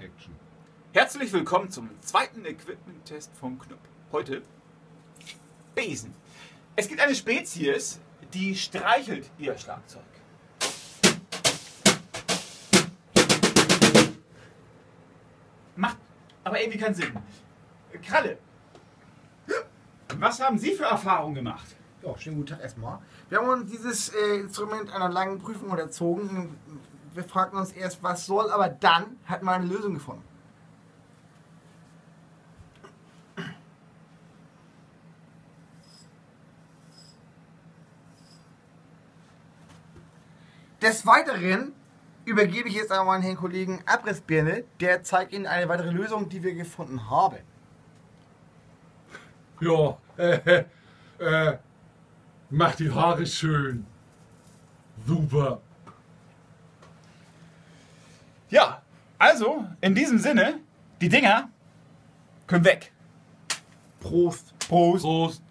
Action. Herzlich willkommen zum zweiten Equipment-Test von Knüpp. Heute Besen. Es gibt eine Spezies, die streichelt ihr Schlagzeug. Macht aber irgendwie keinen Sinn. Kralle, was haben Sie für Erfahrungen gemacht? Ja, schönen guten Tag erstmal. Wir haben uns dieses äh, Instrument einer langen Prüfung unterzogen. Wir fragten uns erst, was soll, aber dann hat man eine Lösung gefunden. Des Weiteren übergebe ich jetzt an meinen Herrn Kollegen Abrissbirne, der zeigt Ihnen eine weitere Lösung, die wir gefunden haben. Ja, äh, äh, mach die Haare schön. Super. Ja, also in diesem Sinne, die Dinger können weg. Prost! Prost. Prost.